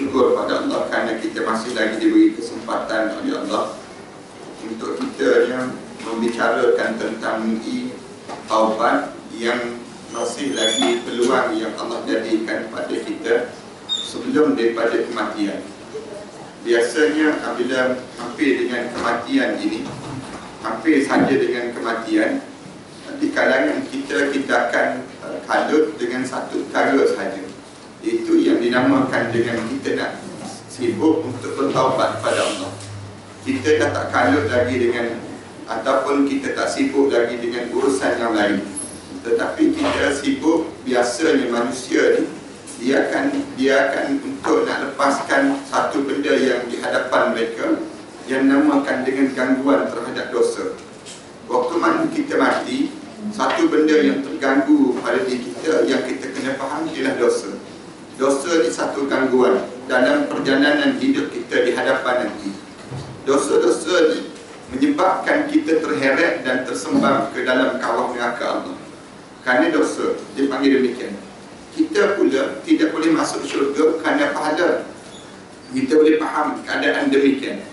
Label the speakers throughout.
Speaker 1: syukur pada Allah kerana kita masih lagi diberi kesempatan oleh Allah untuk kita yang membicarakan tentang MUI taubat yang masih lagi peluang yang Allah jadikan pada kita sebelum daripada kematian. Biasanya apabila hampir dengan kematian ini, hampir saja dengan kematian, di kalangan kita kita akan uh, kalut dengan satu perkara sahaja itu yang dinamakan dengan kita nak sibuk untuk bertaubat pada Allah. Kita dah tak kalut lagi dengan ataupun kita tak sibuk lagi dengan urusan yang lain. Tetapi kita sibuk biasanya manusia ni dia akan dia akan untuk nak lepaskan satu benda yang di hadapan mereka yang namakan dengan gangguan terhadap dosa. Waktu mana kita mati satu benda yang terganggu pada diri kita yang kita kena faham ialah dosa. Dosa ni satu gangguan dalam perjalanan hidup kita di hadapan nanti. Dosa-dosa ni menyebabkan kita terheret dan tersembam ke dalam kawah neraka Allah. Kerana dosa, dia panggil demikian. Kita pula tidak boleh masuk syurga kerana pahala. Kita boleh faham keadaan demikian.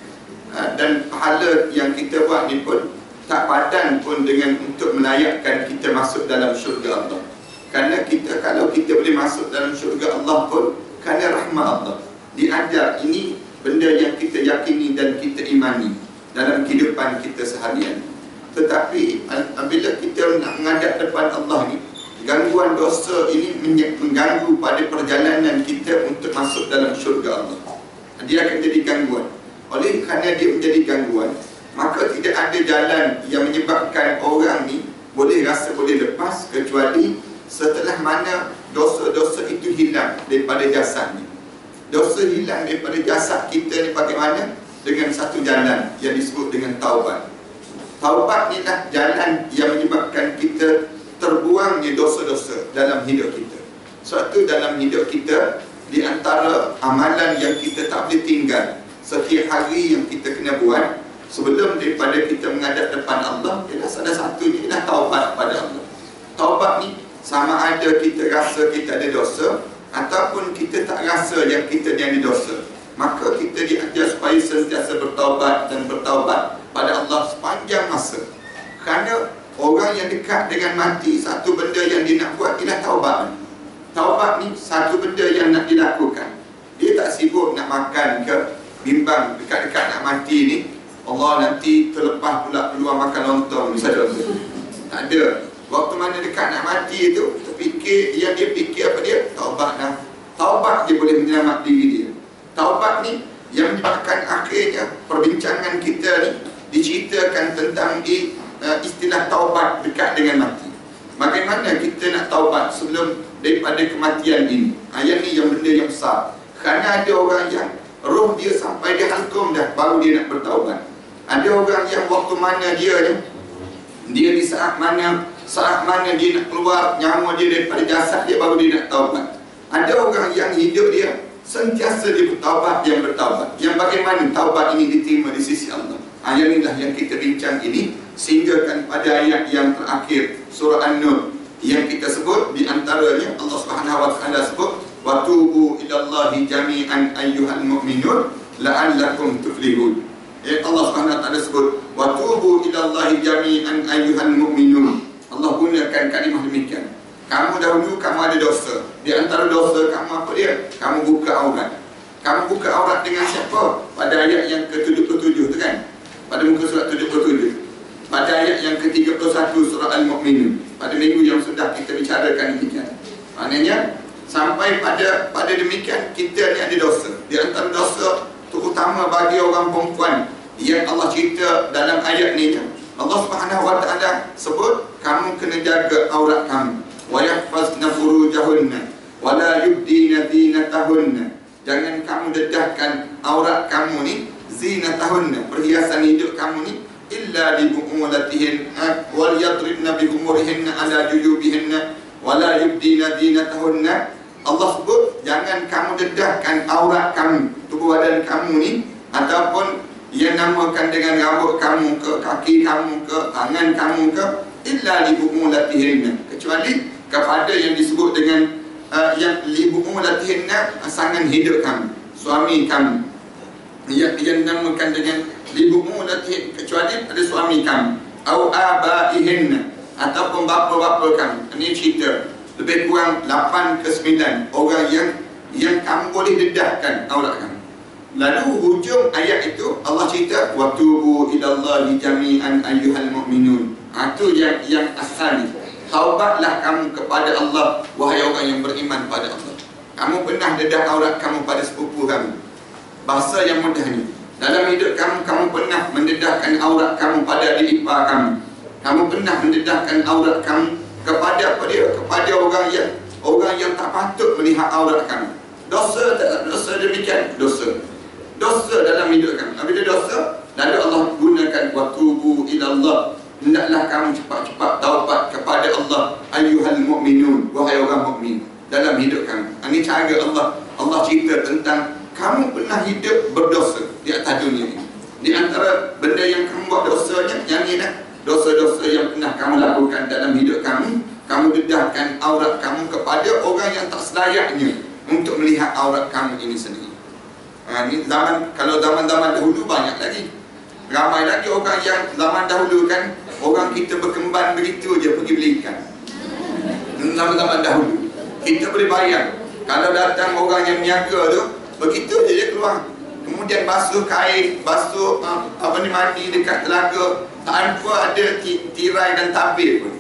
Speaker 1: Ha, dan pahala yang kita buat ni pun tak padan pun dengan untuk melayakkan kita masuk dalam syurga Allah. Kerana kita kalau kita boleh masuk dalam syurga Allah pun kerana rahmat Allah. Diajar ini benda yang kita yakini dan kita imani dalam kehidupan kita seharian. Tetapi apabila kita nak menghadap depan Allah ni, gangguan dosa ini mengganggu pada perjalanan kita untuk masuk dalam syurga Allah. Dia akan jadi gangguan. Oleh kerana dia menjadi gangguan, maka tidak ada jalan yang menyebabkan orang ni boleh rasa boleh lepas kecuali setelah mana dosa-dosa itu hilang daripada jasad ni. Dosa hilang daripada jasad kita ni bagaimana? Dengan satu jalan yang disebut dengan taubat. Taubat ni lah jalan yang menyebabkan kita terbuangnya dosa-dosa dalam hidup kita. Suatu dalam hidup kita di antara amalan yang kita tak boleh tinggal setiap hari yang kita kena buat sebelum daripada kita menghadap depan Allah ialah salah satunya ialah taubat pada Allah taubat ni sama ada kita rasa kita ada dosa ataupun kita tak rasa yang kita ni ada dosa. Maka kita diajar supaya sentiasa bertaubat dan bertaubat pada Allah sepanjang masa. Kerana orang yang dekat dengan mati satu benda yang dia nak buat ialah taubat. Taubat ni satu benda yang nak dilakukan. Dia tak sibuk nak makan ke bimbang dekat-dekat nak mati ni Allah nanti terlepas pula peluang makan lontong misalnya tak ada waktu mana dekat nak mati itu terfikir yang dia fikir apa dia? Taubat dah taubat dia boleh menyelamat diri dia. Taubat ni yang menyebabkan akhirnya perbincangan kita ni diceritakan tentang di uh, istilah taubat dekat dengan mati. Bagaimana kita nak taubat sebelum daripada kematian ini? Ayat ni yang benda yang besar. Kerana ada orang yang roh dia sampai dia halkum dah baru dia nak bertaubat. Ada orang yang waktu mana dia ni dia di saat mana saat mana dia nak keluar nyawa dia daripada jasad dia baru dia nak taubat. Ada orang yang hidup dia sentiasa dia bertaubat yang bertaubat. Yang bagaimana taubat ini diterima di sisi Allah. Ayat inilah yang kita bincang ini sehingga kan pada ayat yang terakhir surah An-Nur yang kita sebut di antaranya Allah Subhanahu wa taala sebut wa tubu ilallahi jami'an ayyuhal mu'minun la'allakum tuflihun Ya Allah Subhanahu taala sebut wa tubu ila Allah jami'an ayyuhal mu'minun. Allah gunakan kalimah demikian. Kamu dahulu kamu ada dosa. Di antara dosa kamu apa dia? Kamu buka aurat. Kamu buka aurat dengan siapa? Pada ayat yang ke-77 tu kan? Pada muka surat 77 pada ayat yang ke-31 surat Al-Mu'minun. pada minggu yang sudah kita bicarakan demikian. Maknanya sampai pada pada demikian kita ni ada dosa. Di antara dosa terutama bagi orang perempuan yang Allah cerita dalam ayat ni kan? Allah Subhanahu wa taala sebut kamu kena jaga aurat kamu. Wa yahfazna furujahunna wa la yubdina zinatahunna. Jangan kamu dedahkan aurat kamu ni zinatahunna perhiasan hidup kamu ni illa li bu'ulatihin wal yadribna bi umurihinna ala jujubihinna wa la yubdina zinatahunna. Allah sebut jangan kamu dedahkan aurat kamu tubuh badan kamu ni ataupun ia namakan dengan rambut kamu ke kaki kamu ke tangan kamu ke illa li bu'ulatihin kecuali kepada yang disebut dengan uh, yang li bu'ulatihin pasangan hidup kamu suami kamu. Yang yang namakan dengan li bu'ulatihin kecuali pada suami kamu. Au abaihin ataupun bapa-bapa kamu. Ini cerita lebih kurang 8 ke 9 orang yang yang kamu boleh dedahkan aurat kamu Lalu hujung ayat itu Allah cerita wa tubu ilallahi jami'an ayyuhal mu'minun. Itu yang yang asal ni. Taubatlah kamu kepada Allah wahai orang yang beriman pada Allah. Kamu pernah dedah aurat kamu pada sepupu kamu. Bahasa yang mudah ni. Dalam hidup kamu kamu pernah mendedahkan aurat kamu pada adik ipar kamu. Kamu pernah mendedahkan aurat kamu kepada apa dia? Kepada orang yang orang yang tak patut melihat aurat kamu. Dosa tak dosa demikian? Dosa dosa dalam hidup kamu. Apabila dosa, lalu Allah gunakan watubu ilallah. Hendaklah kamu cepat-cepat taubat kepada Allah ayyuhal mu'minun wahai orang mukmin dalam hidup kamu. Ini cara Allah Allah cerita tentang kamu pernah hidup berdosa di atas dunia ini. Di antara benda yang kamu buat dosanya yang ini dah dosa-dosa yang pernah kamu lakukan dalam hidup kamu, kamu dedahkan aurat kamu kepada orang yang tak selayaknya untuk melihat aurat kamu ini sendiri. Ha, ni zaman kalau zaman-zaman dahulu banyak lagi. Ramai lagi orang yang zaman dahulu kan orang kita berkembang begitu je pergi beli ikan. Zaman-zaman dahulu. Kita boleh bayang kalau datang orang yang niaga tu begitu je dia keluar. Kemudian basuh kain, basuh ha, apa ni mandi dekat telaga tanpa ada tirai dan tabir pun.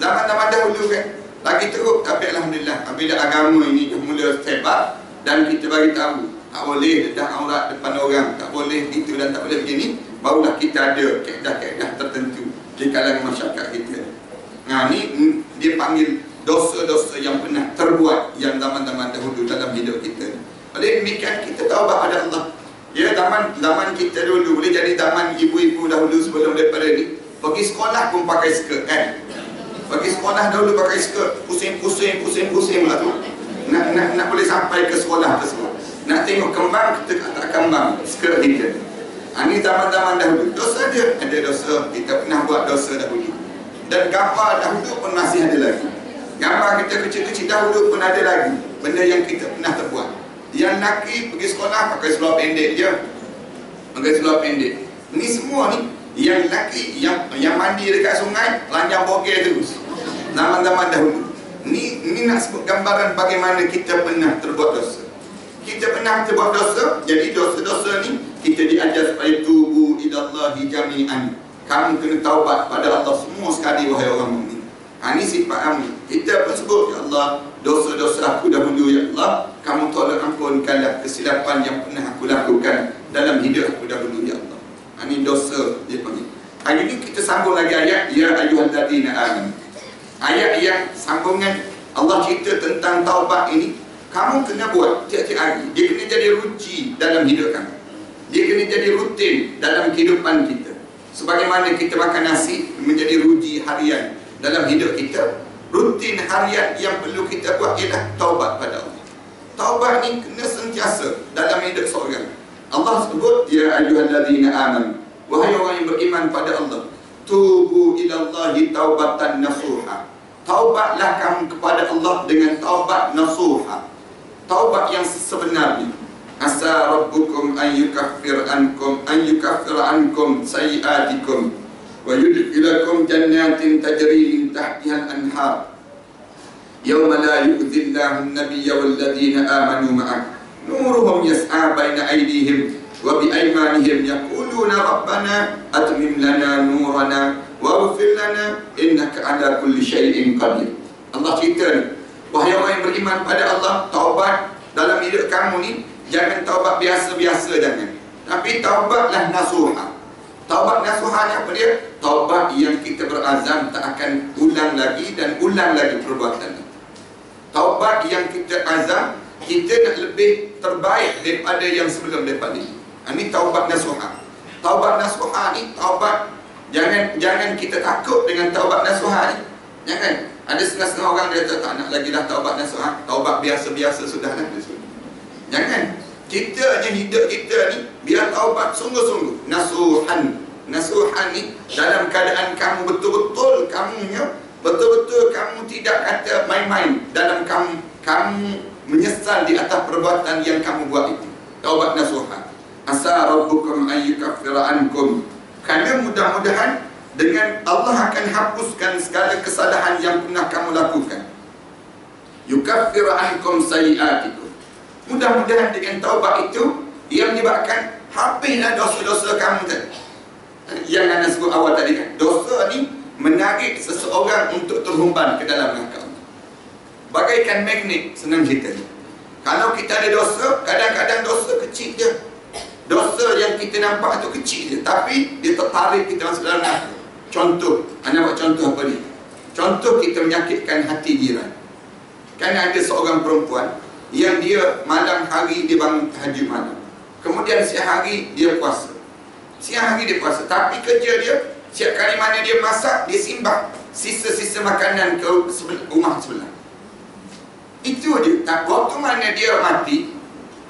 Speaker 1: Zaman-zaman dahulu kan lagi teruk tapi alhamdulillah apabila agama ini mula up dan kita bagi tahu tak boleh dedah aurat depan orang. Tak boleh itu dan tak boleh begini barulah kita ada kaedah-kaedah tertentu. Di kalangan masyarakat kita. Nah ni dia panggil dosa-dosa yang pernah terbuat yang zaman-zaman dahulu dalam hidup kita. Oleh demikian kita tahu bahawa ada Allah. Ya zaman zaman kita dulu. Boleh jadi zaman ibu-ibu dahulu sebelum daripada ni. Pergi sekolah pun pakai skirt kan? Pergi sekolah dahulu pakai skirt. Pusing-pusing pusing-pusing lah tu. Nak, nak, nak boleh sampai ke sekolah tersebut nak tengok kembang, kita tak kembang Skirt kita Ini zaman-zaman dahulu. Dosa dia, ada dosa Kita pernah buat dosa dahulu. Dan gambar dahulu pun masih ada lagi. Gambar kita kecil-kecil dahulu pun ada lagi. Benda yang kita pernah terbuat. Yang laki pergi sekolah pakai seluar pendek je Pakai seluar pendek. Ini semua ni Yang laki yang yang mandi dekat sungai Lanjang bogel terus. Zaman-zaman dahulu. Ini, ini nak sebut gambaran bagaimana kita pernah terbuat dosa kita pernah kita buat dosa. Jadi dosa-dosa ni kita diajar supaya tubu ilallahi jami'an. Kamu kena taubat pada Allah semua sekali wahai orang mukmin. Ha, ini sifat kami. Kita pun sebut ya Allah dosa-dosa aku dahulu ya Allah. Kamu tolong ampunkanlah kesilapan yang pernah aku lakukan dalam hidup aku dahulu ya Allah. Ha, ini dosa dia panggil. Hari ini kita sambung lagi ayat ya ayuhan ladina amin ayat yang sambungan Allah cerita tentang taubat ini kamu kena buat tiap-tiap hari. Dia kena jadi ruci dalam hidup kamu. Dia kena jadi rutin dalam kehidupan kita. Sebagaimana kita makan nasi menjadi ruji harian dalam hidup kita rutin harian yang perlu kita buat ialah taubat pada Allah. Taubat ni kena sentiasa dalam hidup seorang. Allah sebut ya ayyuhallazina amanu wahai orang yang beriman pada Allah tubu ilallahi taubatan nasuha. Taubatlah kamu kepada Allah dengan taubat nasuha taubat yang sebenarnya asa rabbukum an yukaffir ankum an yukaffir ankum sayiatikum wa yudkhilakum jannatin tajri min tahtiha al-anhar yawma la yu'dhillahu an-nabiyya wal ladina amanu ma'ah nuruhum yas'a baina aydihim wa bi aymanihim yaquluna rabbana atmim lana nurana waghfir lana innaka ala kulli syai'in ni wahai orang yang beriman pada Allah taubat dalam hidup kamu ni jangan taubat biasa-biasa jangan tapi taubatlah nasuha. Taubat nasuha ni apa dia? Taubat yang kita berazam tak akan ulang lagi dan ulang lagi perbuatan itu. Taubat yang kita azam kita nak lebih terbaik daripada yang sebelum daripada ini. Ini taubat nasuha. Taubat nasuha ni taubat jangan jangan kita takut dengan taubat nasuha ni. Jangan ada setengah-setengah orang dia tak nak lagi dah taubat nasuha taubat biasa-biasa sudah lah jangan. Kita je hidup kita ni biar taubat sungguh-sungguh. Nasuhan. Nasuhan ni dalam keadaan kamu betul-betul kamunya betul-betul kamu tidak kata main-main. Dalam kamu kamu menyesal di atas perbuatan yang kamu buat itu. Taubat nasuha asa rabbukum ayyukaffira ankum. Kerana mudah-mudahan dengan Allah akan hapuskan segala kesalahan yang pernah kamu lakukan. Yukaffira ankum sayiatikum. Mudah-mudahan dengan taubat itu Yang menyebabkan Habislah dosa-dosa kamu tadi. Yang anda sebut awal tadi kan? Dosa ni menarik seseorang Untuk terhumban ke dalam neraka. Bagaikan magnet Senang cerita Kalau kita ada dosa Kadang-kadang dosa kecil je. Dosa yang kita nampak tu kecil je Tapi dia tertarik kita masuk dalam neraka Contoh Anda buat contoh apa ni Contoh kita menyakitkan hati jiran Kan ada seorang perempuan yang dia malam hari dia bangun tahajud malam. Kemudian siang hari dia puasa. Siang hari dia puasa. Tapi kerja dia, siap kali mana dia masak, dia simbang sisa-sisa makanan ke rumah sebelah. Itu dia. Tak, waktu mana dia mati,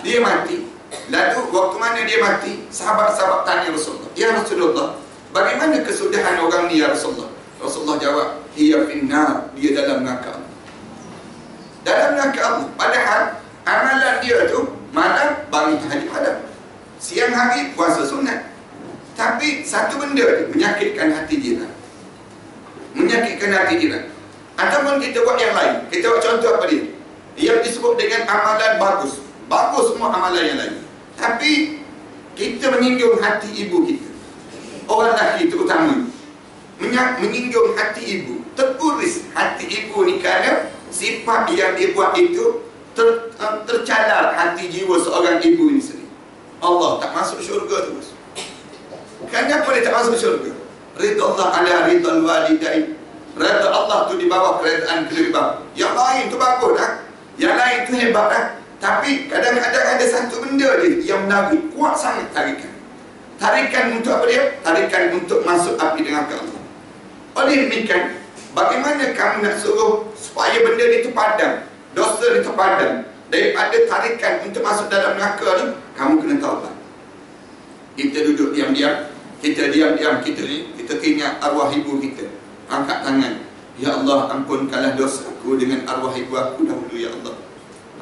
Speaker 1: dia mati. Lalu waktu mana dia mati, sahabat-sahabat tanya Rasulullah. Ya Rasulullah, bagaimana kesudahan orang ni ya Rasulullah? Rasulullah jawab, Hiya finnar, dia dalam neraka dalam neraka Allah. Padahal amalan dia tu malam bangun tahajud malam. Siang hari puasa sunat. Tapi satu benda ni menyakitkan hati jiran. Menyakitkan hati jiran. Ataupun kita buat yang lain. Kita buat contoh apa dia? Yang disebut dengan amalan bagus. Bagus semua amalan yang lain. Tapi kita menyinggung hati ibu kita. Orang lelaki terutama. Menyinggung hati ibu. Terpuris hati ibu ni kerana sifat yang dia buat itu ter, uh, tercadar hati jiwa seorang ibu ini sendiri. Allah tak masuk syurga tu. Kenapa dia tak masuk syurga? Ridha Allah ala ridha walidain. Ridha Allah tu di bawah keredaan bawah. Yang lain tu bagus dah. Yang lain tu hebat dah. Tapi kadang-kadang ada satu benda dia yang menarik. Kuat sangat tarikan. Tarikan untuk apa dia? Tarikan untuk masuk api dengan Allah. Oleh demikian, bagaimana kamu nak suruh supaya benda itu padam dosa itu padam daripada tarikan untuk masuk dalam neraka ni kamu kena taubat. Kita duduk diam-diam kita diam-diam kita ni kita ingat arwah ibu kita. Angkat tangan. Ya Allah ampunkanlah dosa aku dengan arwah ibu aku dahulu ya Allah.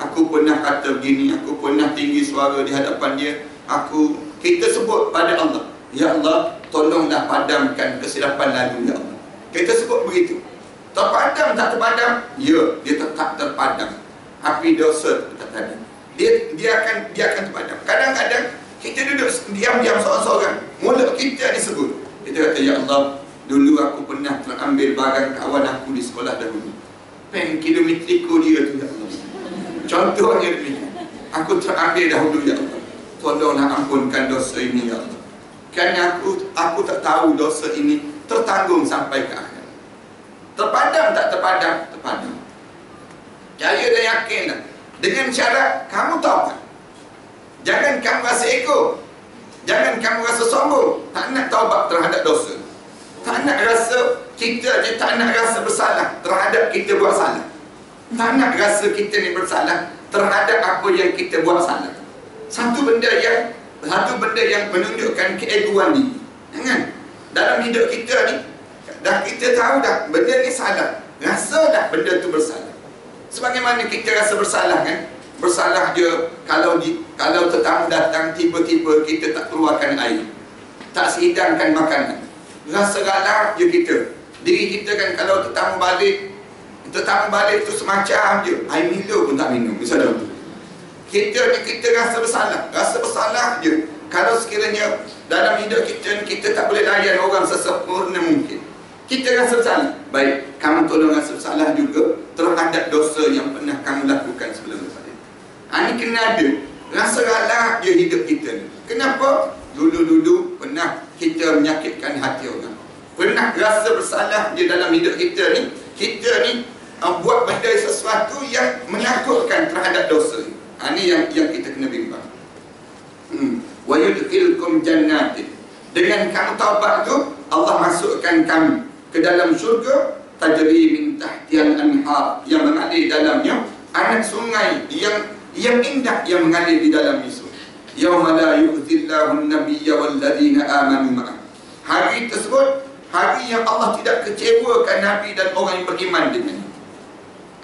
Speaker 1: Aku pernah kata begini aku pernah tinggi suara di hadapan dia. Aku kita sebut pada Allah ya Allah tolonglah padamkan kesilapan lalu ya Allah kita sebut begitu Terpadam tak terpadam? Ya, dia tetap terpadam. Api dosa tetap tadi. Dia dia akan dia akan terpadam. Kadang-kadang kita duduk diam-diam seorang-seorang. Mulut kita disebut. Kita kata, Ya Allah, dulu aku pernah terambil barang kawan aku di sekolah dahulu. Pen kilometriku dia tu, Ya Allah. Contohnya demikian. Aku terambil dahulu, Ya Allah. Tolonglah ampunkan dosa ini, Ya Allah. Kerana aku aku tak tahu dosa ini tertanggung sampai ke akhir. Terpadam tak terpadam? Terpadam. Jaya dan yakin dah. Dengan cara kamu tahu tak? Jangan kamu rasa ego. Jangan kamu rasa sombong. Tak nak taubat terhadap dosa. Tak nak rasa kita je tak nak rasa bersalah terhadap kita buat salah. Tak nak rasa kita ni bersalah terhadap apa yang kita buat salah. Satu benda yang satu benda yang menunjukkan keegoan ni. Jangan. Dalam hidup kita ni Dah kita tahu dah benda ni salah. Rasa dah benda tu bersalah. Sebagaimana kita rasa bersalah kan? Bersalah je kalau di, kalau tetamu datang tiba-tiba kita tak keluarkan air. Tak sehidangkan makanan. Rasa galah je kita. Diri kita kan kalau tetamu balik tetamu balik tu semacam je. Air minum pun tak minum. Misalnya. Kita ni kita rasa bersalah. Rasa bersalah je. kalau sekiranya dalam hidup kita kita tak boleh layan orang sesempurna mungkin. Kita rasa bersalah. Baik kamu tolong rasa bersalah juga. Terhadap dosa yang pernah kamu lakukan sebelum daripada ha, ini kena ada. Rasa galak je hidup kita ni. Kenapa? Dulu-dulu pernah kita menyakitkan hati orang. Pernah rasa bersalah je dalam hidup kita ni. Kita ni uh, buat benda sesuatu yang menakutkan terhadap dosa ni ha, ini yang yang kita kena bimbang. Hmm. wa yudkhilkum jannatin. Dengan kamu taubat tu Allah masukkan kamu ke dalam syurga tajri min tahtial anhar yang mengalir dalamnya anak sungai yang yang indah yang mengalir di dalam itu. Yauma la yu'zillahu an-nabiyya wal ladina amanu ma'a. Hari tersebut hari yang Allah tidak kecewakan nabi dan orang yang beriman dengan.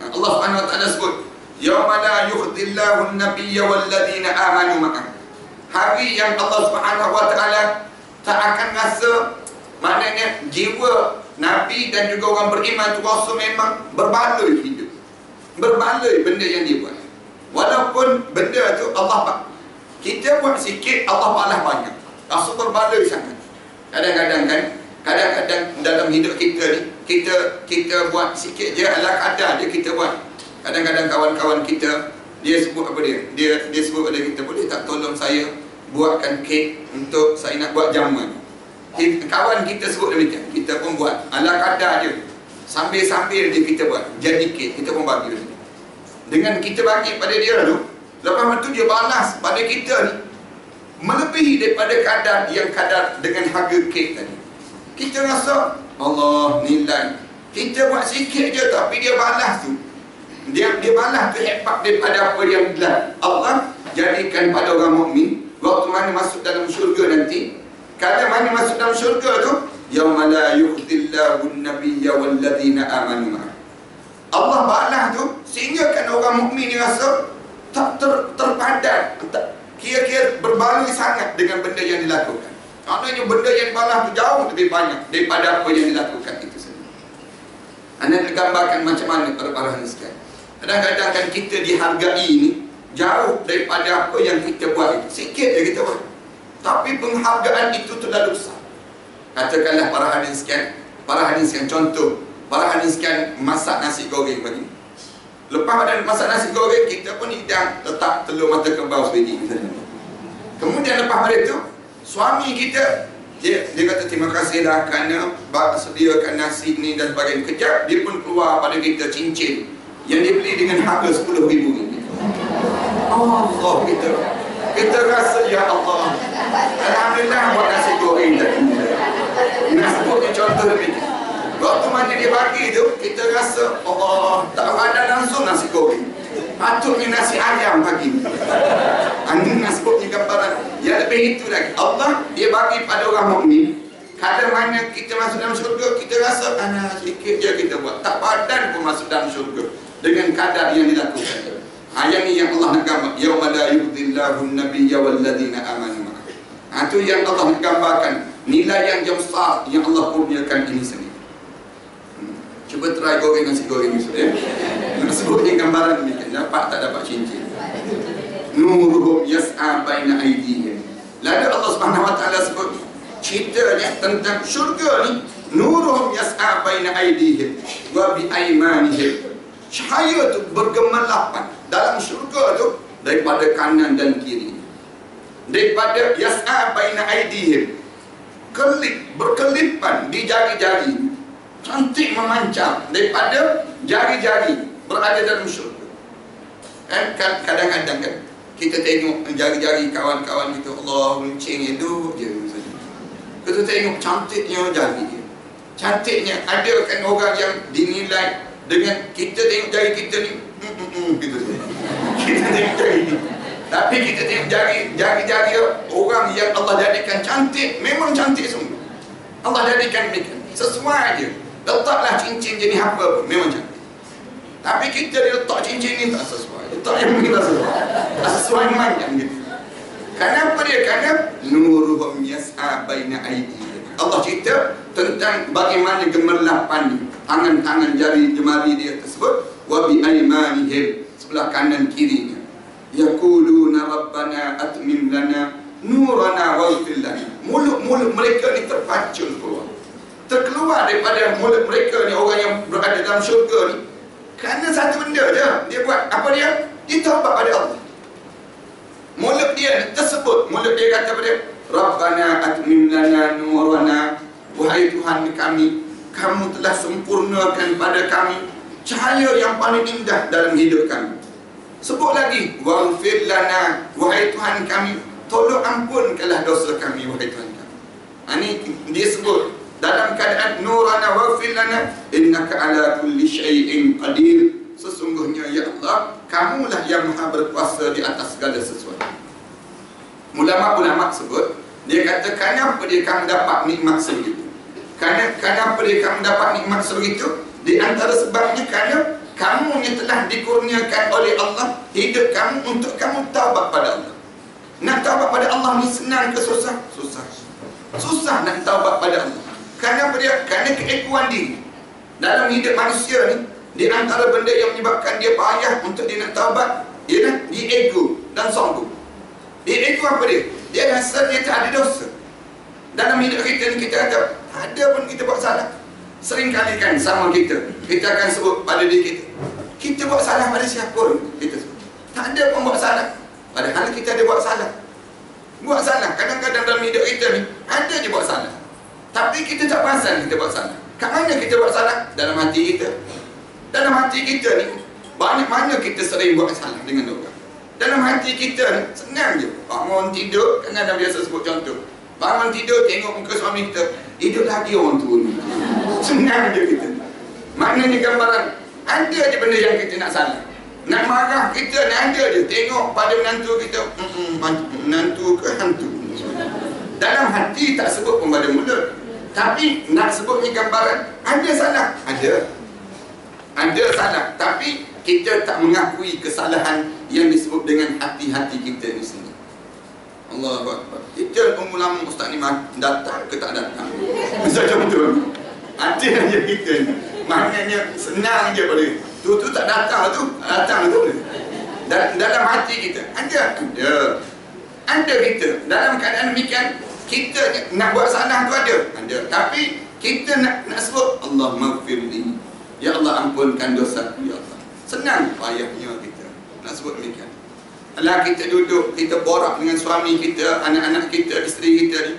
Speaker 1: Allah Subhanahu wa taala sebut yauma la yu'zillahu an-nabiyya wal ladina amanu ma'a hari yang Allah Subhanahu wa taala tak akan rasa maknanya jiwa Nabi dan juga orang beriman tu rasa memang berbaloi hidup. Berbaloi benda yang dia buat. Walaupun benda tu Allah kita buat sikit Allah balas banyak. Rasa berbaloi sangat. Kadang-kadang kan, kadang-kadang dalam hidup kita ni, kita kita buat sikit je ala kadar dia kita buat. Kadang-kadang kawan-kawan kita dia sebut apa dia? Dia dia sebut pada kita boleh tak tolong saya buatkan kek untuk saya nak buat jamuan kawan kita sebut demikian kita pun buat. Ala kadar je. Sambil-sambil dia kita buat. Jadi kek kita pun bagi dia. Dengan kita bagi pada dia tu lepas itu dia balas pada kita ni. Melebihi daripada kadar yang kadar dengan harga kek tadi. Kita rasa Allah nilai. Kita buat sikit je tapi dia balas tu dia dia balas tu hebat daripada apa yang Allah jadikan pada orang mukmin waktu mana masuk dalam syurga nanti kalau mana masuk dalam syurga tu yauma la yuhdillahu an-nabiyya wal ladzina amanu Allah balas tu sehingga kan orang mukmin ni rasa tak ter, terpadat tak, kira-kira berbaloi sangat dengan benda yang dilakukan. Maknanya benda yang dibalas tu jauh lebih banyak daripada apa yang dilakukan itu sendiri. Anda gambarkan macam mana para para sekalian kadang-kadang kan kita dihargai ini jauh daripada apa yang kita buat itu sikit je kita buat tapi penghargaan itu terlalu besar. Katakanlah para hadis sekian, para hadis sekian contoh, para hadis sekian masak nasi goreng bagi. Lepas pada masak nasi goreng, kita pun hidang letak telur mata kembang sebiji. Kemudian lepas pada itu, suami kita dia, dia kata terima kasih dah kerana sediakan nasi ni dan sebagainya. Kejap dia pun keluar pada kita cincin yang dia beli dengan harga RM10,000 ini. Allah kita kita rasa ya Allah. Alhamdulillah buat nasi goreng tadi. Nasi goreng contoh lebih Waktu mana dia bagi tu Kita rasa Allah Tak ada langsung nasi goreng. Patutnya nasi ayam bagi Ini nasi goreng gambaran. Yang lebih itu lagi. Allah dia bagi pada orang mukmin Kadang mana kita masuk dalam syurga Kita rasa Anak sikit je kita buat. Tak padan pun masuk dalam syurga Dengan kadar yang dilakukan. Ayat ni yang Allah nak gambar. Yawma la yudhillahu nabiyya wal ladhina amanu itu yang Allah nak gambarkan. Nilai yang besar Yang Allah kurniakan ini sendiri. Hmm. Cuba try goreng nasi goreng ni ya? Sebutnya gambaran demikian. Dapat tak dapat cincin? Nuruhum yas'a baina aidihim Lalu Allah subhanahu wa ta'ala sebut Ceritanya tentang syurga ni. Nuruhum yas'a baina aidihim Wa bi aimanihim Cahaya tu bergemelapan dalam syurga tu daripada kanan dan kiri. Daripada yas'a baina aidihim. Kelip berkelipan di jari-jari. Cantik memancar daripada jari-jari berada dalam syurga. Kan kadang-kadang kan kita tengok jari-jari kawan-kawan itu Allah runcing itu je Kita tengok cantiknya jari dia. Cantiknya ada kan orang yang dinilai dengan kita tengok jari kita ni gitu. Kita tengok jari ni. Tapi kita tengok jari jari-jari orang yang Allah jadikan cantik memang cantik semua. Allah jadikan mereka sesuai je. Letaklah cincin jenis apa pun memang cantik. Tapi kita letak cincin ni tak sesuai. Letak yang mungkin tak sesuai. Tak sesuai macam gitu kenapa dia? Kerana nuruhum yas'a baina aidi Allah cerita tentang bagaimana gemerlapan tangan-tangan jari jemari dia tersebut wa bi aymanihim sebelah kanan kirinya yaquluna rabbana atmim lana nurana waghfir lana. Mulut-mulut mereka ni terpancung keluar. Terkeluar daripada mulut mereka ni orang yang berada dalam syurga ni kerana satu benda je. Dia buat apa dia? Dia taubat pada Allah. Mulut dia ni tersebut, mulut dia kata pada Rabbana atmim lana nurana Wahai Tuhan kami Kamu telah sempurnakan pada kami Cahaya yang paling indah dalam hidup kami. Sebut lagi Waghfir lana Wahai Tuhan kami Tolong ampunkanlah dosa kami Wahai Tuhan kami. Ini ha, dia sebut Dalam keadaan nurana waghfir lana Innaka ala kulli syai'in qadir. Sesungguhnya ya Allah Kamulah yang maha berkuasa di atas segala sesuatu. Ulama-ulama sebut Dia kata kenapa dia kamu dapat nikmat sebegitu Kerana kenapa dia kamu dapat nikmat sebegitu Di antara sebabnya kerana Kamu yang telah dikurniakan oleh Allah Hidup kamu untuk kamu taubat pada Allah Nak taubat pada Allah ni senang ke susah? Susah Susah nak taubat pada Allah Kenapa dia? Kerana keekuan diri Dalam hidup manusia ni di antara benda yang menyebabkan dia payah untuk dia nak taubat Ialah dia ego dan sombong Dia ego apa dia? Dia rasa dia tak ada dosa Dalam hidup kita ni kita kata Ada pun kita buat salah. Sering kali kan sama kita. Kita akan sebut pada diri kita. Kita buat salah pada siapa? Pun kita sebut. Tak ada pun buat salah. Padahal kita ada buat salah. Buat salah. Kadang-kadang dalam hidup kita ni Ada je buat salah. Tapi kita tak perasan kita buat salah. Kat mana kita buat salah? Dalam hati kita. Dalam hati kita ni Banyak mana kita sering buat salah dengan orang Dalam hati kita ni Senang je. Bangun tidur Kan ada biasa sebut contoh. Bangun tidur tengok muka suami kita Hidup lagi orang tua ni. Senang je kita. Maknanya gambaran Ada je benda yang kita nak salah. Nak marah kita ni ada je. Tengok pada menantu kita Menantu ke hantu. Dalam hati tak sebut pun pada mulut. Tapi nak sebut ni gambaran Ada salah. Ada. Ada salah. Tapi kita tak mengakui kesalahan yang disebut dengan hati-hati kita ni sini Allah Akbar. Kita ulama ustaz ni datang ke tak datang? Macam tu. Ada je kita ni. Maknanya senang je pada tu tu tak datang tu. Datang tu. Dalam, hati kita ada ada. Ada kita dalam keadaan demikian kita nak buat salah tu ada. Ada. Tapi kita nak nak sebut Allah maghfirli Ya Allah ampunkan dosa Ya Allah. Senang payahnya kita Nak sebut demikian Alah kita duduk Kita borak dengan suami kita Anak-anak kita Isteri kita ni.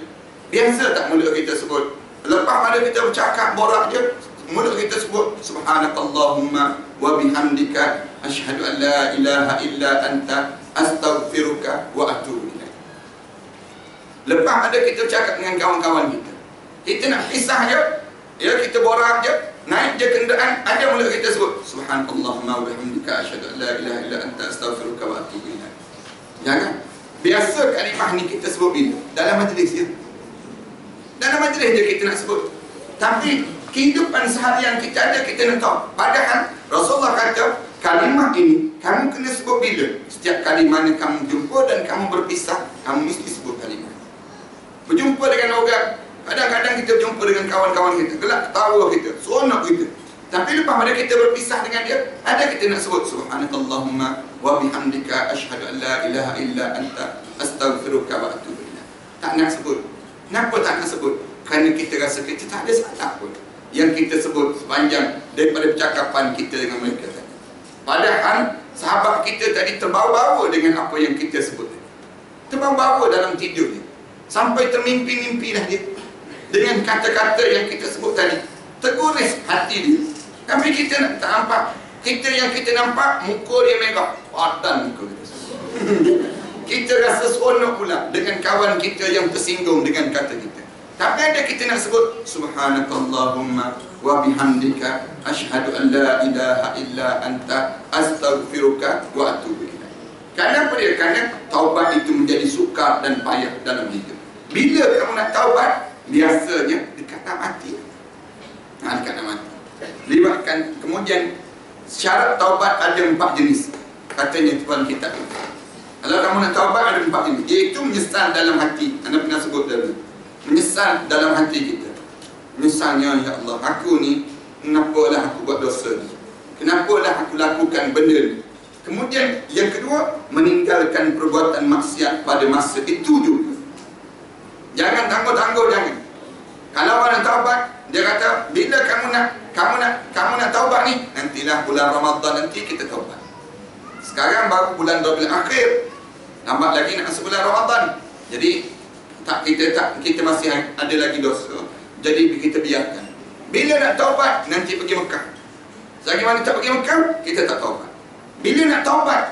Speaker 1: Biasa tak mulut kita sebut. Lepas pada kita bercakap borak je Mulut kita sebut Subhanakallahumma Wa bihamdika Ashadu an la ilaha illa anta Astaghfiruka Wa atubu Lepas ada kita cakap dengan kawan-kawan kita. Kita nak pisah je Ya kita borak je naik je kenderaan ada mulut kita sebut subhanallah wa bihamdika asyhadu an la ilaha illa anta astaghfiruka wa atubu ilaik. Jangan. Biasa kalimah ni kita sebut bila? Dalam majlis ya dalam majlis je kita nak sebut. Tapi kehidupan seharian kita ada kita nak tahu. Padahal Rasulullah kata kalimah ini kamu kena sebut bila? Setiap kali mana kamu jumpa dan kamu berpisah kamu mesti sebut kalimah. Berjumpa dengan orang Kadang-kadang kita jumpa dengan kawan-kawan kita, gelak ketawa kita, seronok kita. Tapi lepas pada kita berpisah dengan dia, ada kita nak sebut subhanakallahumma wa bihamdika asyhadu an la ilaha illa anta astaghfiruka wa atubu ilaik. Tak nak sebut. Kenapa tak nak sebut? Kerana kita rasa kita tak ada salah pun yang kita sebut sepanjang daripada percakapan kita dengan mereka tadi. Padahal sahabat kita tadi terbawa-bawa dengan apa yang kita sebut. Terbawa-bawa dalam tidur dia. Sampai termimpi-mimpi dah dia dengan kata-kata yang kita sebut tadi. Terguris hati dia. Tapi kita nak tak nampak. Kita yang kita nampak muka dia merah padan muka kita. Kita rasa seronok pula dengan kawan kita yang tersinggung dengan kata kita. Tapi ada kita nak sebut subhanakallahumma wa bihamdika asyhadu an la ilaha illa anta astaghfiruka wa atubu ilaik. Kerana apa dia? Kerana taubat itu menjadi sukar dan payah dalam hidup. Bila kamu nak taubat biasanya dekat nak mati. Ha, dekat nak mati. Libatkan kemudian syarat taubat ada empat jenis. Katanya tuan kita. Kalau kamu nak taubat ada empat jenis. Iaitu menyesal dalam hati. Anda pernah sebut dulu. Menyesal dalam hati kita. Misalnya ya Allah aku ni kenapa lah aku buat dosa ni? Kenapa lah aku lakukan benda ni? Kemudian yang kedua, meninggalkan perbuatan maksiat pada masa itu juga. Jangan tangguh-tangguh jangan. Kalau orang taubat, dia kata, bila kamu nak kamu nak kamu nak taubat ni, nantilah bulan Ramadan nanti kita taubat. Sekarang baru bulan 12 akhir. Lambat lagi nak masuk bulan Ramadan. Jadi tak kita tak kita masih ada lagi dosa. Jadi kita biarkan. Bila nak taubat nanti pergi Mekah. Selagi mana tak pergi Mekah, kita tak taubat. Bila nak taubat,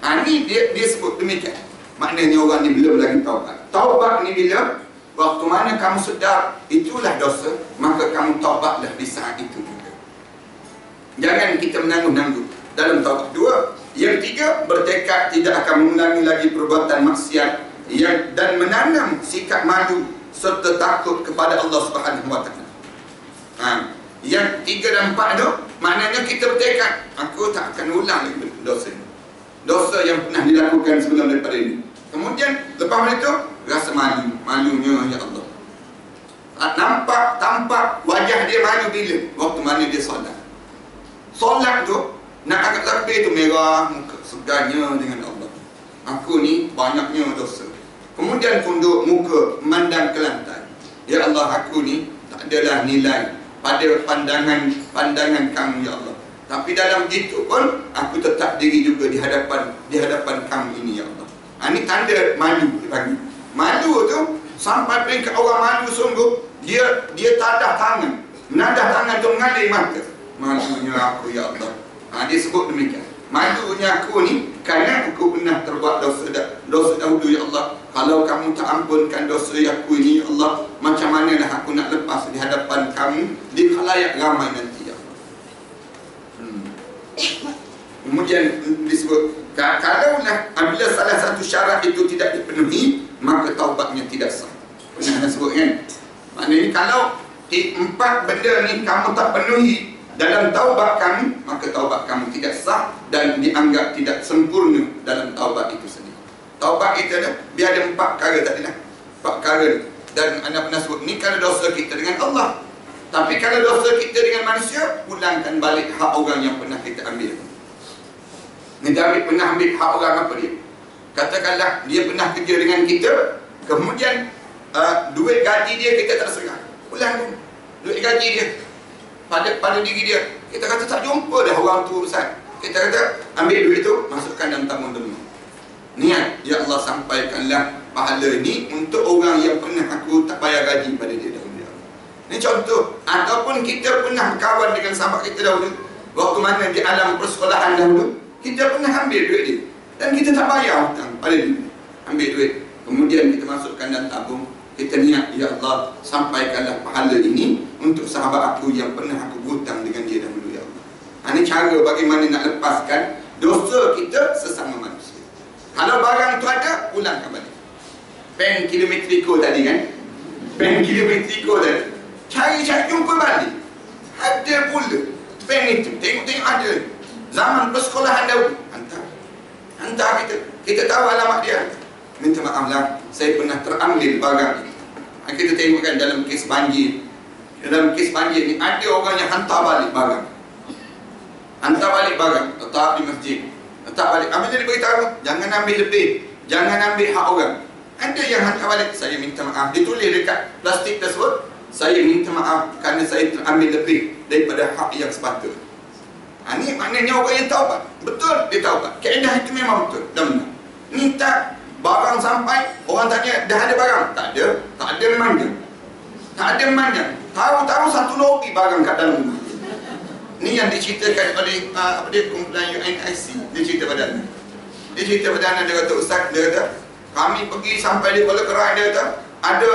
Speaker 1: ha, ni dia, dia sebut demikian. Maknanya orang ni belum lagi taubat. Taubat ni bila waktu mana kamu sedar itulah dosa, maka kamu taubatlah di saat itu juga. Jangan kita menangguh-nangguh dalam taubat. Dua, yang tiga, bertekad tidak akan mengulangi lagi perbuatan maksiat yang dan menanam sikap malu serta takut kepada Allah Subhanahu Wa Taala. Ha, yang tiga dan empat tu maknanya kita bertekad aku tak akan ulang lagi dosa ini. Dosa yang pernah dilakukan sebelum daripada ini. Kemudian lepas itu rasa malu, malunya ya Allah. Nampak tampak wajah dia malu bila waktu mana dia solat. Solat tu nak agak takbir tu merah muka segarnya dengan Allah. Aku ni banyaknya dosa. Kemudian tunduk muka memandang ke lantai. Ya Allah aku ni tak adalah nilai pada pandangan pandangan kamu ya Allah. Tapi dalam itu pun aku tetap diri juga di hadapan di hadapan kamu ini ya Allah. Ini tanda malu lagi. Malu tu sampai peringkat orang malu sungguh dia dia tadah tangan. Menadah tangan tu mengalir mata. Malunya aku ya Allah. Ha, dia sebut demikian. Malunya aku ni kerana aku pernah terbuat dosa dosa dahulu ya Allah. Kalau kamu tak ampunkan dosa aku ini ya Allah, macam mana dah aku nak lepas di hadapan kamu di khalayak ramai nanti ya Allah. Hmm. Kemudian disebut kalau lah apabila salah satu syarat itu tidak dipenuhi maka taubatnya tidak sah. Pernah sebut kan? Maknanya kalau empat benda ni kamu tak penuhi dalam taubat kamu maka taubat kamu tidak sah dan dianggap tidak sempurna dalam taubat itu sendiri. Taubat itu ada biar ada empat perkara tadi lah. Empat perkara dan anda pernah sebut ni kalau dosa kita dengan Allah. Tapi kalau dosa kita dengan manusia pulangkan balik hak orang yang pernah kita ambil ni David pernah ambil hak orang apa dia katakanlah dia pernah kerja dengan kita kemudian uh, duit gaji dia kita terserah pulangkan duit gaji dia pada pada diri dia. Kita kata tak jumpa dah orang tu Ustaz. Kita kata ambil duit tu masukkan dalam tabung demi. Niat ya Allah sampaikanlah pahala ini untuk orang yang pernah aku tak bayar gaji pada dia dahulu. Ini contoh ataupun kita pernah kawan dengan sahabat kita dahulu waktu mana di alam persekolahan dahulu kita pernah ambil duit dia dan kita tak bayar hutang pada dia. Ambil duit kemudian kita masukkan dalam tabung kita niat ya Allah sampaikanlah pahala ini untuk sahabat aku yang pernah aku hutang dengan dia dahulu ya Allah. Ini cara bagaimana nak lepaskan dosa kita sesama manusia. Kalau barang tu ada, pulang kembali. Pen kilometriko tadi kan? Pen kilometriko tadi. Cari-cari jumpa balik. Ada pula. Pen itu. Tengok-tengok ada. Zaman persekolahan dahulu. Hantar. Hantar kita. Kita tahu alamat dia. Minta maaf lah. Saya pernah terambil barang ini. Kita tengokkan dalam kes banjir. Dalam kes banjir ni ada orang yang hantar balik barang. Hantar balik barang. Letak di masjid. Letak balik. Apa dia beritahu jangan ambil lebih. Jangan ambil hak orang. Ada yang hantar balik. Saya minta maaf. Ditulis dekat plastik tersebut. Saya minta maaf kerana saya terambil lebih daripada hak yang sepatutnya ha, ni maknanya orang yang taubat betul dia taubat keadaan itu memang betul dan benar ni tak Barang sampai, orang tanya, dah ada barang? Tak ada. Tak ada memangnya. Tak ada memangnya. Tahu-tahu satu lori barang kat dalam rumah. Ni yang diceritakan oleh uh, apa dia kumpulan UNIC. Dia cerita pada anda. Dia cerita pada anda, dia kata, Ustaz, dia kata, kami pergi sampai di Kuala Kerai, dia kata, ada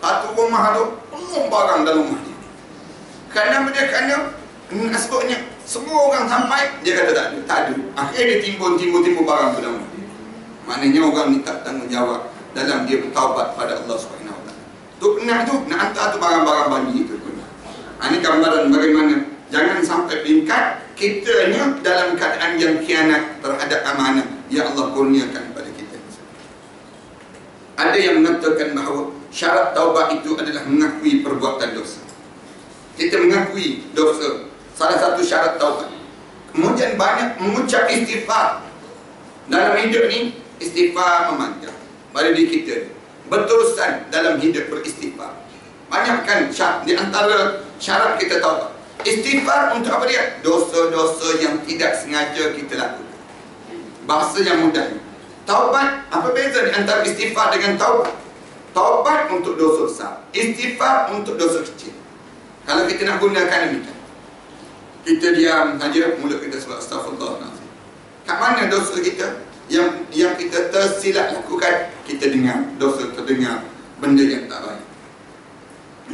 Speaker 1: satu rumah tu, penuh barang dalam rumah dia. Kerana dia kerana, sebutnya, semua orang sampai, dia kata tak ada. Tak ada. Akhirnya dia timbul-timbul-timbul barang tu dalam rumah Maknanya orang ni tak tanggungjawab dalam dia bertaubat pada Allah Taala. Tu pernah tu nak hantar tu barang-barang bagi itu pernah. Ha, ini gambaran bagaimana jangan sampai peringkat kita ni dalam keadaan yang kianat terhadap amanah yang Allah kurniakan kepada kita. Ada yang mengatakan bahawa syarat taubat itu adalah mengakui perbuatan dosa. Kita mengakui dosa. Salah satu syarat taubat. Kemudian banyak mengucap istighfar Dalam hidup ni istighfar memanjang pada diri kita berterusan dalam hidup beristighfar. Banyakkan syarat di antara syarat kita tahu Istighfar untuk apa dia? Dosa-dosa yang tidak sengaja kita lakukan. Bahasa yang mudah. Taubat, apa beza di antara istighfar dengan taubat? Taubat untuk dosa besar. Istighfar untuk dosa kecil. Kalau kita nak gunakan ini, kita diam saja, mulut kita sebab astagfirullah. Kat mana dosa kita? Yang yang kita tersilap lakukan, kita dengar. Dosa terdengar. Benda yang tak baik.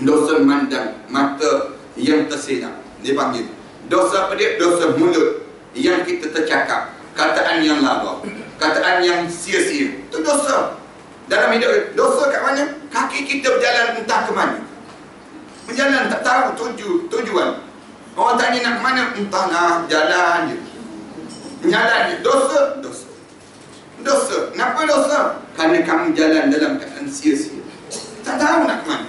Speaker 1: Dosa mandang, mata yang tersilap dipanggil dosa apa dia dosa mulut yang kita tercakap kataan yang laba kataan yang sia-sia itu dosa dalam hidup dosa kat mana kaki kita berjalan entah ke mana berjalan tak tahu tuju, tujuan orang tanya nak mana entah nak jalan je. Jalan je. Dosa dosa. Dosa. Kenapa dosa? Kerana kamu jalan dalam keadaan sia-sia. Tak tahu nak mana.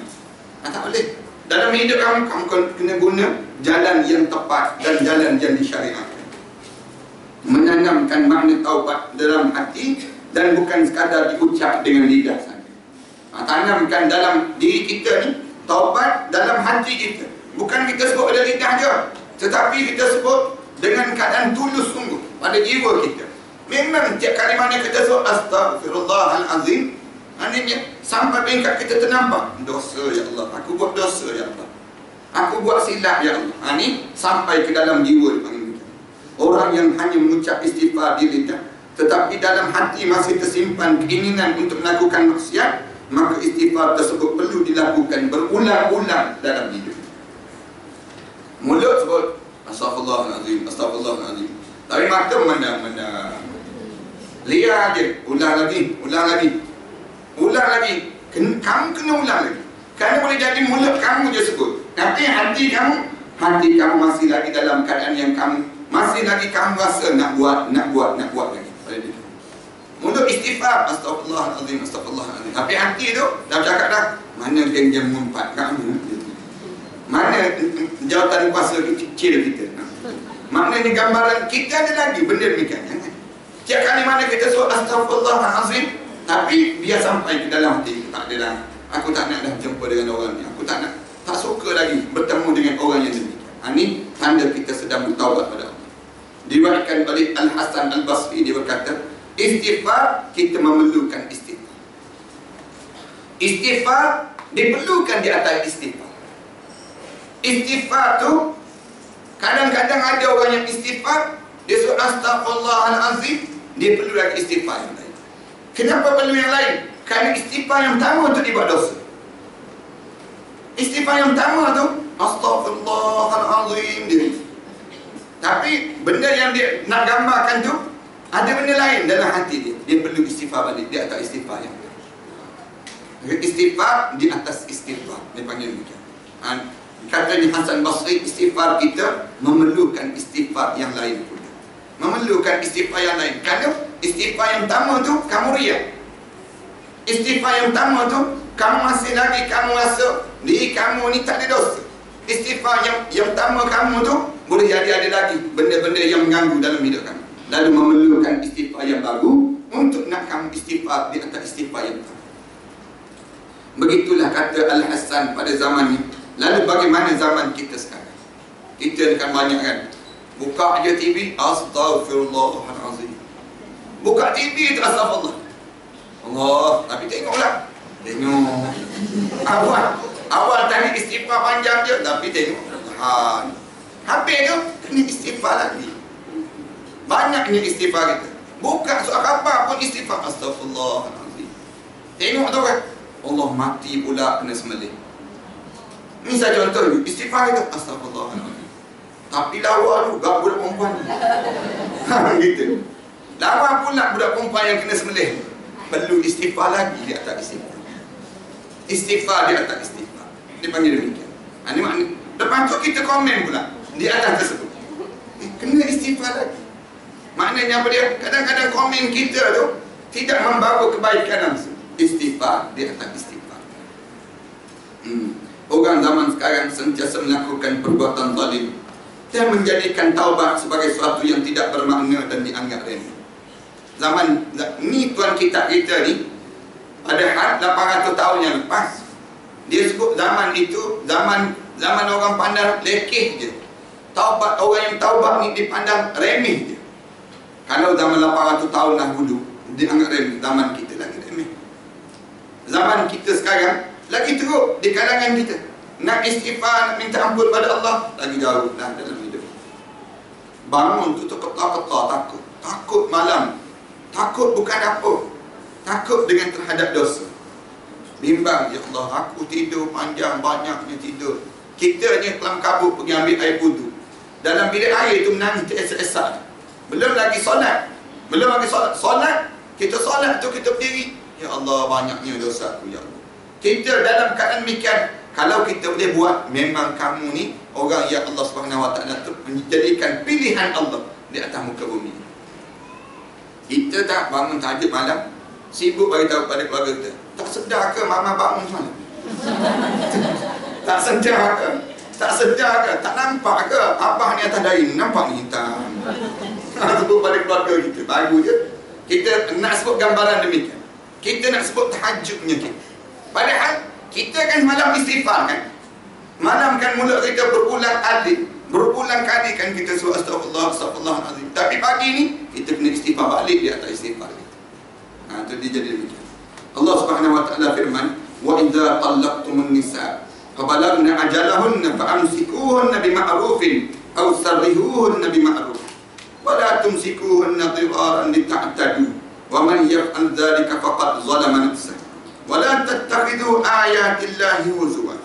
Speaker 1: Tak boleh. Dalam hidup kamu, kamu kena guna jalan yang tepat dan jalan yang disyariatkan. Menanamkan makna taubat dalam hati dan bukan sekadar diucap dengan lidah saja. Ha, tanamkan dalam diri kita ni taubat dalam hati kita. Bukan kita sebut pada lidah je, tetapi kita sebut dengan keadaan tulus sungguh pada jiwa kita. Memang setiap kali mana kita sebut astagfirullahalazim, Maknanya sampai bengkak kita ternampak Dosa ya Allah. Aku buat dosa ya Allah. Aku buat silap ya Allah. Ha, Ini sampai ke dalam jiwa Orang yang hanya mengucap istighfar di lidah Tetapi dalam hati masih tersimpan keinginan untuk melakukan maksiat Maka istighfar tersebut perlu dilakukan berulang-ulang dalam hidup Mulut sebut Astaghfirullahaladzim Astaghfirullahaladzim Tapi mata mana mana Lihat je Ulang lagi Ulang lagi Ulang lagi. Kamu kena ulang lagi. Kerana boleh jadi mulut kamu je sebut. Tapi hati kamu, hati kamu masih lagi dalam keadaan yang kamu, masih lagi kamu rasa nak buat, nak buat, nak buat lagi. Mulut istighfar, astagfirullahaladzim, astagfirullahaladzim. Tapi hati tu, dah cakap dah, mana geng jam empat kamu? Mana jawatan kuasa kecil kita? Mana ni gambaran kita ada lagi benda demikian. Tiap kali mana kita sebut astagfirullahaladzim, tapi biar sampai ke dalam hati tak ada dah. Aku tak nak dah jumpa dengan orang ni. Aku tak nak tak suka lagi bertemu dengan orang yang demikian. Ini ha, tanda kita sedang bertaubat pada Allah. Diriwayatkan oleh Al Hasan Al Basri dia berkata, istighfar kita memerlukan istighfar. Istighfar diperlukan di atas istighfar. Istighfar tu kadang-kadang ada orang yang istighfar dia sebut astagfirullahalazim dia perlu lagi istighfar yang lain. Kenapa perlu yang lain? Kerana istighfar yang pertama untuk dibuat dosa. Istighfar yang pertama tu Astaghfirullahaladzim dia. Tapi benda yang dia nak gambarkan tu ada benda lain dalam hati dia. Dia perlu istighfar balik. Dia atas istighfar yang Istighfar di atas istighfar. Dia panggil. Ha, katanya Hasan Basri, istighfar kita memerlukan istighfar yang lain pula. Memerlukan istighfar yang lain. Kerana Istighfar yang pertama tu kamu riak. Istighfar yang pertama tu kamu masih lagi kamu rasa diri kamu ni tak ada dosa. Istighfar yang yang pertama kamu tu boleh jadi ada lagi benda-benda yang mengganggu dalam hidup kamu. Lalu memerlukan istighfar yang baru untuk nak kamu istighfar di atas istighfar yang pertama. Begitulah kata Al-Hasan pada zaman ini. Lalu bagaimana zaman kita sekarang? Kita akan banyak kan? Buka aja TV, Astaghfirullahaladzim. Buka TV tu astagfirullah. Allah, tapi tengoklah. Tengok. Awal awal tadi istighfar panjang je tapi tengok. Ha. Habis tu kena istighfar lagi. Banyak ni istighfar kita. Buka soal apa pun istighfar astagfirullah. Tengok tu kan. Allah mati pula kena sembelih. Saja contoh istighfar itu astagfirullah. Tapi lawa tu gak budak perempuan. Ha gitu. Lawan pula budak perempuan yang kena sembelih. Perlu istighfar lagi di atas istighfar. Istighfar di atas istighfar. Dia panggil demikian. Ha, ini makna. Lepas tu kita komen pula di atas tersebut. Eh, kena istighfar lagi. Maknanya apa dia? Kadang-kadang komen kita tu tidak membawa kebaikan langsung. Istighfar di atas istighfar. Hmm. Orang zaman sekarang sentiasa melakukan perbuatan zalim dan menjadikan taubat sebagai sesuatu yang tidak bermakna dan dianggap remeh. zaman ni tuan kita kita ni ada had 800 tahun yang lepas dia sebut zaman itu zaman zaman orang pandang lekeh je. Taubat orang yang taubat ni dipandang remeh je. Kalau zaman 800 tahun dahulu dianggap remeh zaman kita lagi remeh. Zaman kita sekarang lagi teruk di kalangan kita. Nak istighfar nak minta ampun pada Allah lagi jauh dah dalam hidup. Bangun tu ketak-ketak takut. Takut malam. Takut bukan apa. Takut dengan terhadap dosa. Bimbang ya Allah aku tidur panjang banyaknya tidur. Kita ni kelam kabut pergi ambil air wudu dalam bilik air tu menangis teresak-esak belum lagi solat. Belum lagi solat. Solat kita solat tu kita berdiri. Ya Allah banyaknya dosa aku ya Allah kita dalam keadaan demikian kalau kita boleh buat memang kamu ni orang yang Allah Taala menjadikan pilihan Allah di atas muka bumi. Kita tak bangun tahajud malam sibuk bagi tahu pada keluarga kita. Tak sedar ke mama bangun malam? tak sedar ke? Tak sedar ke? Tak nampak ke abah ni atas dain nampak hitam? sebut pada keluarga kita. Baru je. Kita nak sebut gambaran demikian. Kita nak sebut tahajudnya kita. Padahal kita kan malam istighfar kan. Malam kan mulut kita berulang kali, berulang kali kan kita suruh astagfirullah, astagfirullahalazim. Tapi pagi ni kita kena istighfar balik di atas istighfar kita. Ha, itu dia jadi demikian. Allah Subhanahu wa taala firman, "Wa idza talaqtumun nisa fabalagna ajalahunna fa'amsikuhunna bima'rufin aw sarrihuhunna bima'ruf wa la tumsikuhunna dhiraran lita'tadu wa man yaf'al dhalika faqad zalama nafsahu ولا تتخذوا آيات الله هزوا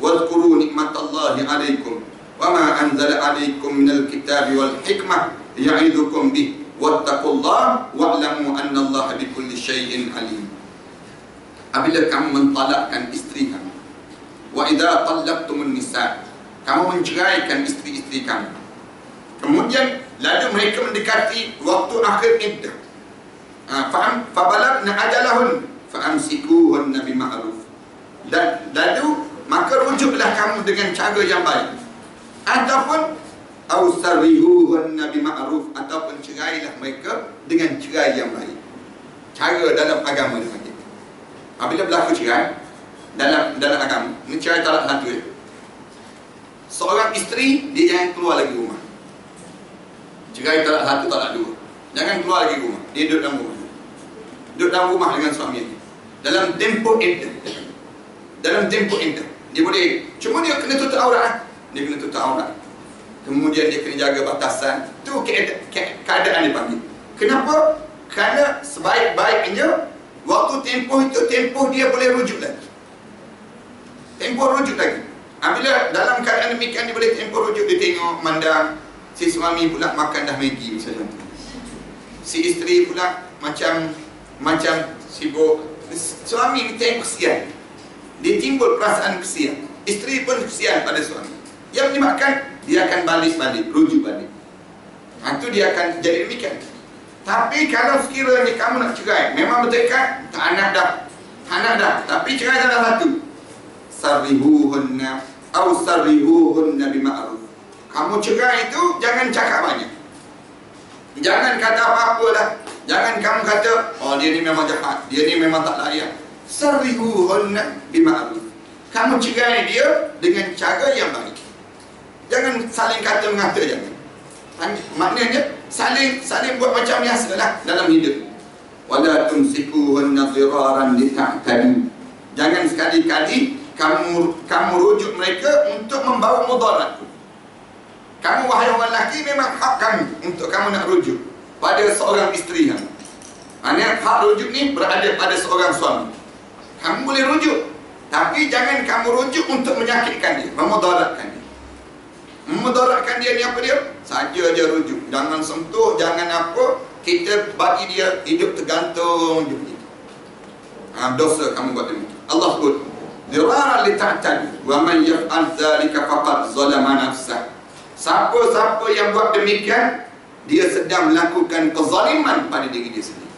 Speaker 1: واذكروا نعمة الله عليكم وما أنزل عليكم من الكتاب والحكمة يعظكم به واتقوا الله واعلموا أن الله بكل شيء عليم Apabila kamu mentalakkan istri kamu Wa idha talaqtumun nisa Kamu menceraikan istri-istri kamu Kemudian Lalu mereka mendekati Waktu akhir iddah ha, Faham? Fabalak na'ajalahun fa'amsikuhunna bima'ruf. Dan lalu maka rujuklah kamu dengan cara yang baik. Ataupun ausarihuhunna bima'ruf ataupun cerailah mereka dengan cerai yang baik. Cara dalam agama dengan kita apabila berlaku cerai dalam dalam agama ini cerai talak satu. Seorang isteri dia jangan keluar lagi rumah. Cerai talak satu talak dua. Jangan keluar lagi rumah. Dia duduk dalam rumah. Duduk dalam rumah dengan suami dia dalam tempoh indah dalam tempoh indah dia boleh cuma dia kena tutup aurat dia kena tutup aurat. Kemudian dia kena jaga batasan. Tu keadaan, keadaan dia panggil. Kenapa? kerana sebaik-baiknya waktu tempoh itu tempoh dia boleh rujuk lagi. Tempoh rujuk lagi. Apabila dalam keadaan demikian dia boleh tempoh rujuk. Dia tengok mandang si suami pula makan dah Maggi misalnya. Si isteri pula macam macam sibuk suami ni tengok kesian. Dia timbul perasaan kesian. Isteri pun kesian pada suami. Yang menyebabkan dia akan balik-balik rujuk balik. Ha, itu dia akan jadi demikian. Tapi kalau sekiranya kamu nak cerai memang bertekad tak nak dah. Tak nak dah. Tapi cerai salah satu. Sarrihuhunna au sarrihuhunna bima'ruf. Kamu cerai itu jangan cakap banyak jangan kata apa-apa lah. Jangan kamu kata oh dia ni memang jahat. Dia ni memang tak layak. Sarrihuhunna bima'ruf. Kamu cerai dia dengan cara yang baik. Jangan saling kata mengata jangan maknanya saling saling buat macam biasa lah dalam hidup. Wala tumsikuhunna dhiraran lita'tadu. Jangan sekali-kali kamu kamu rujuk mereka untuk membawa mudarat kamu wahai orang lelaki memang hak kamu untuk kamu nak rujuk pada seorang isteri kamu. Maksudnya hak rujuk ni berada pada seorang suami. Kamu boleh rujuk tapi jangan kamu rujuk untuk menyakitkan dia memudaratkan dia. Memudaratkan dia ni apa dia? Saja dia rujuk. Jangan sentuh jangan apa kita bagi dia hidup tergantung je begitu ha, dosa kamu buat demikian Allah sebut dirara li ta'tad wa man yaf'al dhalika faqad zalama nafsah siapa-siapa yang buat demikian dia sedang melakukan kezaliman pada diri dia sendiri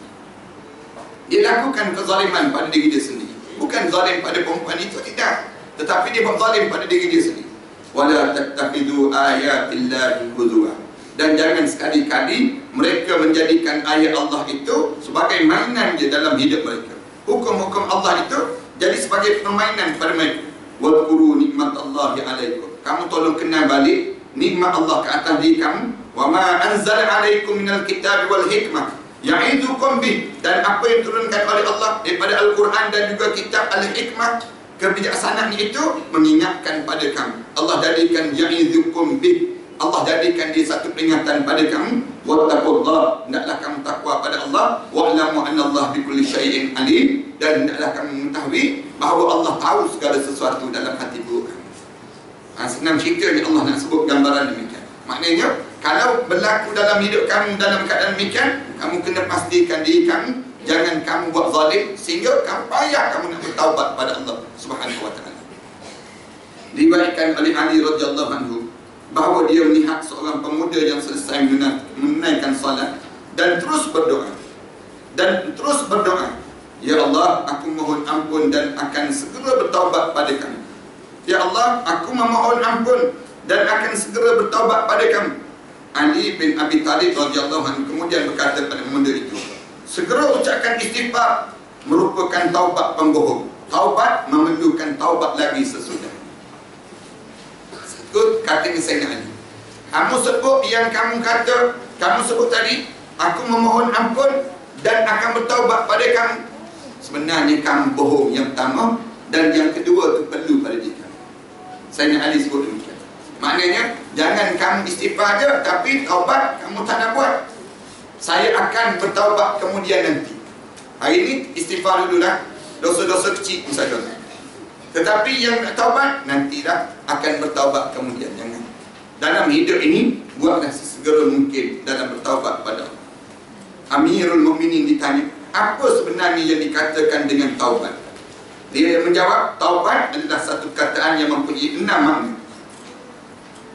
Speaker 1: dia lakukan kezaliman pada diri dia sendiri bukan zalim pada perempuan itu tidak tetapi dia buat zalim pada diri dia sendiri wala tattakhidhu ayatillahi huzwa dan jangan sekali-kali mereka menjadikan ayat Allah itu sebagai mainan je dalam hidup mereka. Hukum-hukum Allah itu jadi sebagai permainan pada mereka. Wa nikmat Allah alaikum. Kamu tolong kenal balik nikmat Allah ke atas diri kamu. Wa ma anzala alaikum minal kitab wal hikmah. Ya'idukum bih dan apa yang turunkan oleh Allah daripada Al-Quran dan juga kitab Al-Hikmah kebijaksanaan itu mengingatkan pada kamu. Allah jadikan ya'idukum bih Allah jadikan dia satu peringatan pada kamu wattaqullah hendaklah kamu takwa pada Allah wa'lamu anna Allah bikulli syai'in alim dan hendaklah kamu mengetahui bahawa Allah tahu segala sesuatu dalam hati buruk. Ha, senang cerita ni Allah nak sebut gambaran demikian. Maknanya kalau berlaku dalam hidup kamu dalam keadaan demikian, kamu kena pastikan diri kamu jangan kamu buat zalim sehingga kamu payah kamu nak bertaubat pada Allah Subhanahu wa taala. Diriwayatkan oleh Ali radhiyallahu anhu bahawa dia melihat seorang pemuda yang selesai menunaikan salat dan terus berdoa dan terus berdoa Ya Allah aku mohon ampun dan akan segera bertaubat pada kamu Ya Allah aku memohon ampun dan akan segera bertaubat pada kamu. Ali bin Abi Talib radhiyallahu anhu kemudian berkata pada pemuda itu segera ucapkan istighfar merupakan taubat pembohong. Taubat memerlukan taubat lagi sesudah. Ikut kata Sayyidina Ali. Kamu sebut yang kamu kata Kamu sebut tadi Aku memohon ampun Dan akan bertaubat pada kamu. Sebenarnya kamu bohong yang pertama Dan yang kedua itu perlu pada kamu Sayyidina Ali sebut demikian Maknanya Jangan kamu istighfar je Tapi taubat kamu tak nak buat Saya akan bertaubat kemudian nanti Hari ini istighfar dulu lah Dosa-dosa kecil misalnya tetapi yang taubat nantilah akan bertaubat kemudian jangan. Dalam hidup ini buatlah sesegera mungkin dalam bertaubat pada. Amirul Mukminin ditanya, apa sebenarnya yang dikatakan dengan taubat? Dia menjawab, taubat adalah satu kataan yang mempunyai enam makna.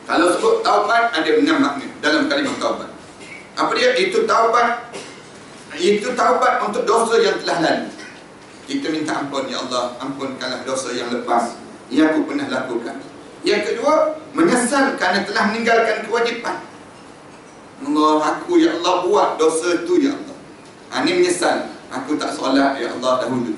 Speaker 1: Kalau sebut taubat ada enam makna dalam kalimah taubat. Apa dia? Itu taubat. Itu taubat untuk dosa yang telah lalu. Kita minta ampun Ya Allah Ampunkanlah dosa yang lepas Yang aku pernah lakukan Yang kedua Menyesal kerana telah meninggalkan kewajipan Allah aku Ya Allah buat dosa itu Ya Allah ha, Ini menyesal Aku tak solat Ya Allah dahulu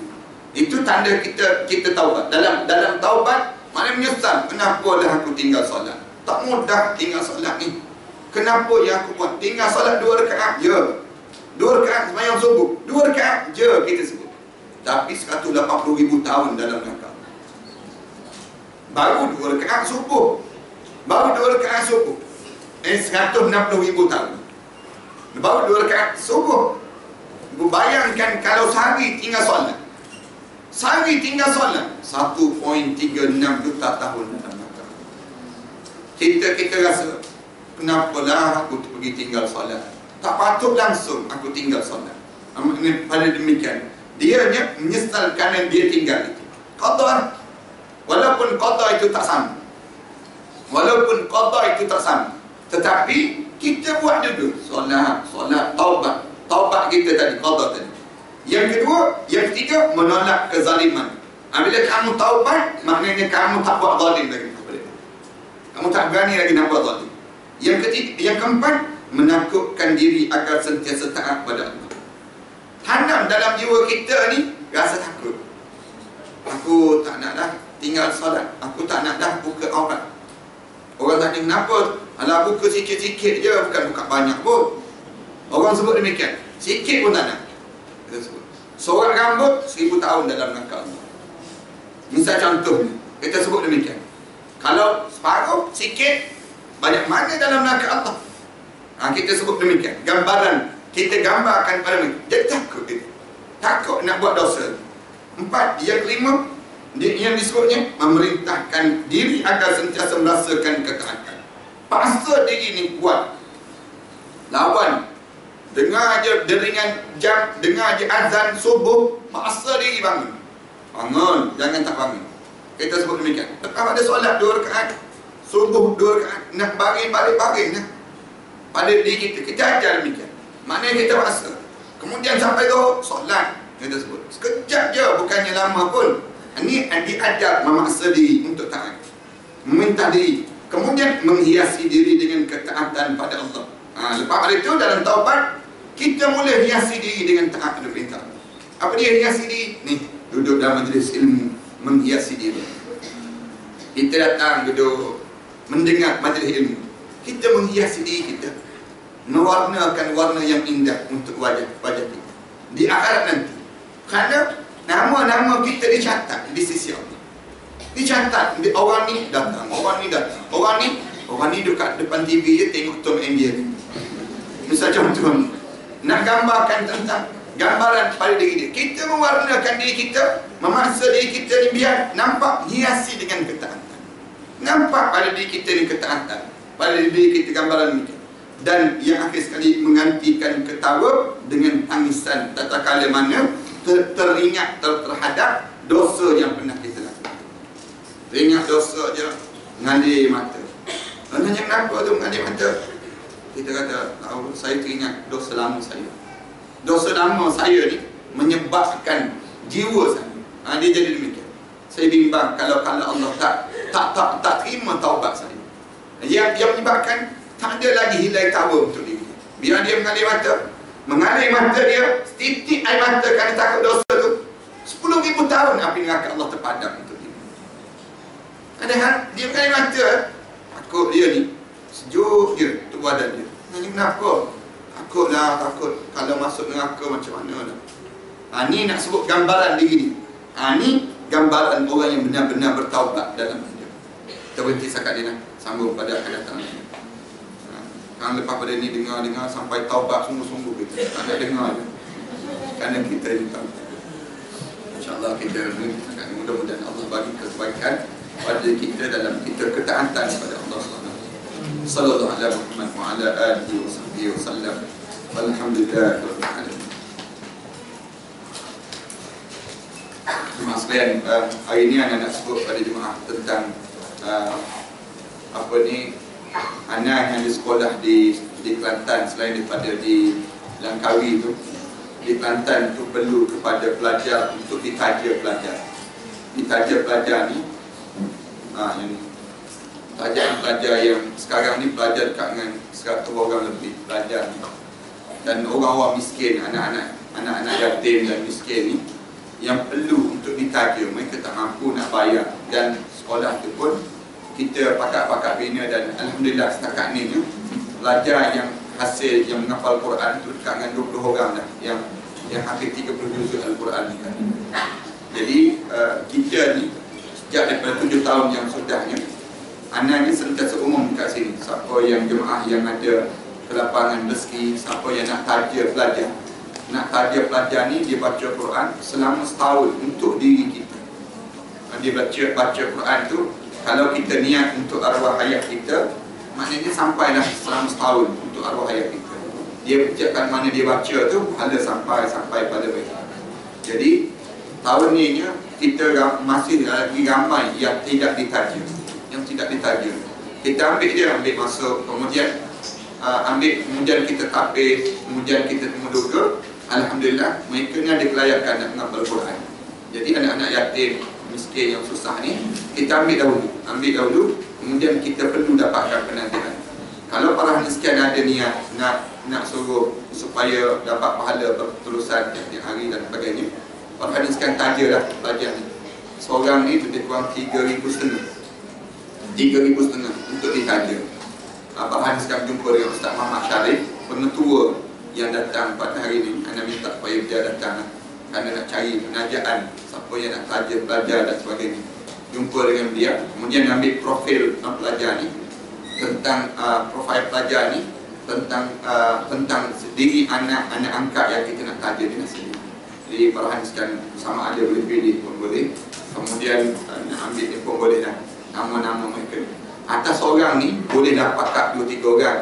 Speaker 1: Itu tanda kita kita taubat. Dalam dalam taubat Mana menyesal Kenapa lah aku tinggal solat? Tak mudah tinggal solat ni. Kenapa yang aku buat? Tinggal solat dua rekaat Ya Dua rekaat semayang subuh. Dua rekaat je kita sebut. Tapi 180 ribu tahun dalam neraka. Baru dua rekaat subuh. Baru dua rekaat subuh. Eh 160 ribu tahun. Baru dua rekaat subuh. Bayangkan kalau sehari tinggal solat sehari tinggal solat 1.36 juta tahun dalam neraka kita kita rasa kenapa lah aku pergi tinggal solat tak patut langsung aku tinggal solat pada demikian dia menyesal kerana dia tinggal itu. Qadar walaupun qadar itu tak sama. Walaupun qadar itu tak sama. Tetapi kita buat dulu solat, solat taubat. Taubat kita tadi qadar tadi. Yang kedua, yang ketiga menolak kezaliman. Apabila kamu taubat, maknanya kamu tak buat zalim lagi kepada Kamu tak berani lagi nak buat zalim. Yang ketiga, yang keempat, menakutkan diri agar sentiasa taat pada Allah. Tanam dalam jiwa kita ni rasa takut. Aku tak nak dah tinggal solat. Aku tak nak dah buka aurat. Orang tanya kenapa? Alah buka sikit-sikit je. Bukan buka banyak pun. Orang sebut demikian. Sikit pun tak nak kita sebut. Rambut seribu tahun dalam neraka misal contoh kita sebut demikian. Kalau separuh sikit banyak mana dalam neraka Allah? Ha, kita sebut demikian. Gambaran. Kita gambarkan pada mereka. Dia takut dia takut nak buat dosa. Empat yang kelima yang disebutnya memerintahkan diri agar sentiasa merasakan ketaatan. Paksa diri ni buat. Lawan dengar je deringan jam dengar je azan subuh paksa diri bangun. Bangun jangan tak bangun. Kita sebut demikian. Lepas ada solat dua rekaat subuh dua rekaat nak bagi balik-balik nak pada diri kita. Kita ajar demikian. Mana kita rasa Kemudian sampai tu solat Kita sebut. Sekejap je bukannya lama pun. Ini diajar memaksa diri untuk taat. Meminta diri. Kemudian menghiasi diri dengan ketaatan pada Allah. Ha, lepas itu dalam taubat kita mula hiasi diri dengan taat pada perintah. Apa dia hiasi diri? Ni duduk dalam majlis ilmu menghiasi diri. Kita datang duduk mendengar majlis ilmu. Kita menghiasi diri kita. Mewarnakan warna yang indah untuk wajah wajah kita. Di akhirat nanti. Kerana nama-nama kita dicatat di sisi Allah. Dicatat orang ni datang orang ni datang. Orang ni orang ni dekat depan TV je tengok Tom and Jerry. Misal contoh nak gambarkan tentang gambaran pada diri dia kita mewarnakan diri kita memaksa diri kita ni biar nampak hiasi dengan ketaatan nampak pada diri kita ni ketaatan pada diri kita gambaran ni dan yang akhir sekali menggantikan ketawa dengan tangisan tatkala mana ter teringat ter terhadap dosa yang pernah kita lakukan. Teringat dosa je mengalir mata. Nanya kenapa tu mengalir mata? Kita kata, saya teringat dosa lama saya. Dosa lama saya ni menyebabkan jiwa saya. Ha, dia jadi demikian. Saya bimbang kalau kalau Allah tak tak tak, tak terima taubat saya. Yang yang menyebabkan tak ada lagi hilai tawa untuk diri biar dia mengalir mata mengalir mata dia setitik air mata kerana takut dosa tu 10 ribu tahun api neraka Allah terpadam untuk dia padahal dia mengalir mata takut dia ni sejuk untuk badan dia ini kenapa takutlah takut kalau masuk neraka macam mana lah ha, ni nak sebut gambaran diri ni ha, ni gambaran orang yang benar-benar bertaubat dalam hidup kita berhenti sakat dia nak sambung pada akan datang Kan lepas pada ni dengar-dengar sampai taubat sungguh-sungguh kita. Tak ada dengar je. Kerana kita ini tahu. InsyaAllah kita ni mudah-mudahan Allah bagi kebaikan pada kita dalam kita ketaatan kepada Allah. Alaihi Muhammad wa ala alihi wa sahbihi wa sallam. Alhamdulillah rabbil alamin. Jemaah sekalian, uh, hari ini anda nak sebut pada jemaah tentang uh, apa ni anak yang di sekolah di di Kelantan selain daripada di Langkawi itu di Kelantan itu perlu kepada pelajar untuk ditaja pelajar ditaja pelajar ni ha, yang pelajar pelajar yang sekarang ni pelajar dekat dengan 100 orang lebih pelajar ni dan orang-orang miskin anak-anak anak-anak yatim dan miskin ni yang perlu untuk ditaja mereka tak mampu nak bayar dan sekolah itu pun kita pakar-pakar bina dan Alhamdulillah setakat ni pelajar yang hasil yang menghafal Quran tu dekat dengan 20 orang dah yang yang hampir 30 juzul Al-Quran ni kan. Jadi uh, kita ni sejak daripada 7 tahun yang sudahnya anak ni sentiasa umum dekat sini. Siapa yang jemaah yang ada kelapangan rezeki siapa yang nak taja pelajar. Nak taja pelajar ni dia baca Quran selama setahun untuk diri kita. Dia baca baca Quran tu kalau kita niat untuk arwah ayah kita maknanya sampailah selama setahun untuk arwah ayah kita. Dia ucapkan mana dia baca tu ada sampai sampai pada baik. Jadi tahun ni kita masih lagi ramai yang tidak ditaja yang tidak ditaja. Kita ambil dia ambil masuk kemudian uh, ambil kemudian kita tapis kemudian kita menduga Alhamdulillah mereka ni ada kelayakan nak menghafal Quran jadi anak-anak yatim miskin yang susah ni kita ambil dahulu. Ambil dahulu kemudian kita perlu dapatkan penantian. Kalau para miskin ada niat nak nak suruh supaya dapat pahala berterusan tiap hari dan sebagainya para miskin tajalah pelajar ni. Seorang ni lebih kurang 3,000 setengah 3,000 setengah untuk ditaja Abah Hanis sekarang jumpa dengan Ustaz Muhammad Syarif pengetua yang datang pada hari ini? Anda minta supaya dia datang kerana nak cari penajaan siapa yang nak saja belajar dan sebagainya. Jumpa dengan dia kemudian ambil profil pelajar ni tentang uh, profil pelajar ni tentang uh, tentang diri anak-anak angkat yang kita nak kaji di sini jadi perhatikan sama ada boleh pilih pun boleh. Kemudian uh, nak ambil ni pun boleh dah nama-nama mereka. Atas orang ni boleh dapat kat 2-3 orang?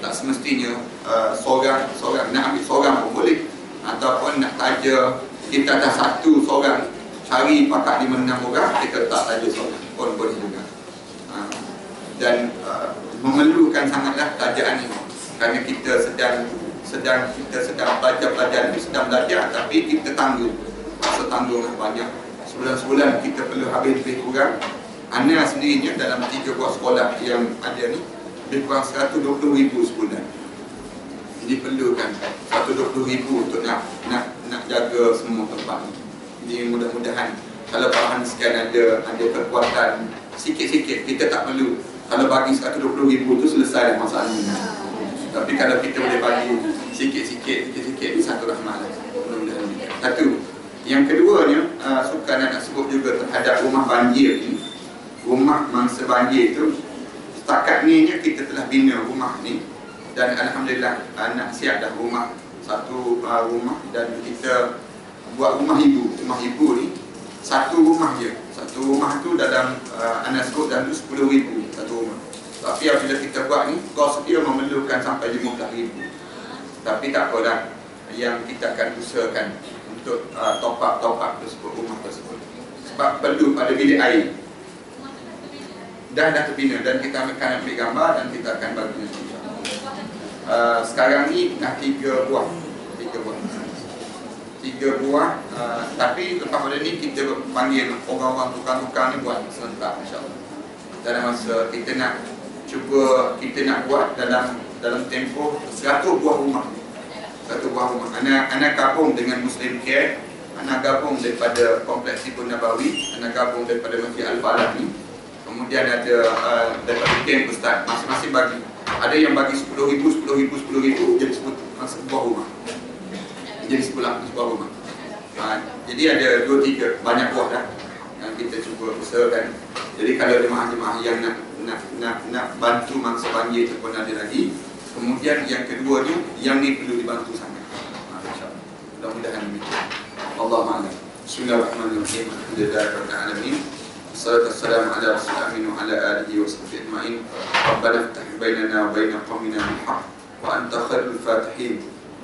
Speaker 1: Tak semestinya uh, seorang seorang nak ambil seorang pun boleh. Ataupun nak taja kita ada satu seorang cari pakat lima enam orang kita tak saja seorang pun boleh juga. Ha. dan uh, memerlukan sangatlah tajaan ini. Kerana kita sedang sedang kita sedang belajar pelajaran ini sedang belajar tapi kita tanggung masa tanggung banyak. Sebulan-sebulan kita perlu habis lebih kurang Ana sendirinya dalam tiga buah sekolah yang ada ni lebih kurang 120 ribu sebulan diperlukan 120 ribu untuk nak nak nak jaga semua tempat ni. Jadi mudah-mudahan kalau Pak sekian ada ada kekuatan sikit-sikit kita tak perlu kalau bagi 120 ribu tu selesai dah masalah. Tapi kalau kita boleh bagi sikit-sikit sikit-sikit ni satu rahmat lah. Mudah-mudahan. Satu. Yang keduanya uh, suka nak sebut juga terhadap rumah banjir ni. Rumah mangsa banjir tu setakat ni kita telah bina rumah ni. Dan alhamdulillah anak siap dah rumah satu uh, rumah dan kita buat rumah ibu. Rumah ibu ni satu rumah je. Satu rumah tu dalam uh, anak sebut dan tu 10 ribu satu rumah. Tapi apabila kita buat ni kos dia memerlukan sampai 15 ribu. Tapi tak apa dah yang kita akan usahakan untuk uh, top up top up tersebut rumah tersebut. Sebab perlu pada bilik air dah dah terbina dan kita akan ambil gambar dan kita akan bagi Uh, sekarang ni dah tiga buah. Tiga buah. Tiga buah uh, tapi lepas pada ni kita panggil orang-orang tukang-tukang ni buat serentak insyaAllah. Dalam masa kita nak cuba kita nak buat dalam dalam tempoh 100 buah rumah. Satu buah rumah. Anak anak gabung dengan Muslim Care anak gabung daripada kompleks Ibn Nabawi anak gabung daripada Masjid Al-Falah ni kemudian ada uh, daripada Kem Ustaz. Masing-masing bagi ada yang bagi 10 ribu, 10 ribu, 10 ribu jadi sebuah rumah. Jadi sebelah sebuah rumah. Ha, jadi ada dua tiga banyak buah dah yang kita cuba usahakan. Jadi kalau jemaah-jemaah yang nak nak nak nak bantu mangsa banjir tu pun ada lagi. Kemudian yang kedua ni yang ni perlu dibantu sangat. Ha, mudah-mudahan demikian. Allah ma'ala Bismillahirrahmanirrahim Alhamdulillahirrahmanirrahim الصلاة والسلام على رسول الأمين وعلى آله وصحبه أجمعين. ربنا افتح بيننا وبين قومنا بالحق وأنت خير الفاتحين.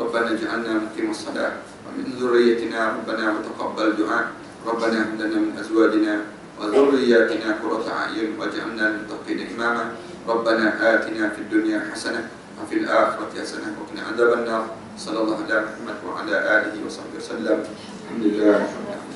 Speaker 1: ربنا اجعلنا مقيم الصلاة. ومن ذريتنا ربنا وتقبل دعاء. ربنا هب لنا من أزواجنا وذرياتنا قرة أعين واجعلنا للمتقين إماما. ربنا آتنا في الدنيا حسنة وفي الآخرة حسنة وقنا عذاب النار. صلى الله على محمد وعلى آله وصحبه وسلم. الحمد لله رب العالمين.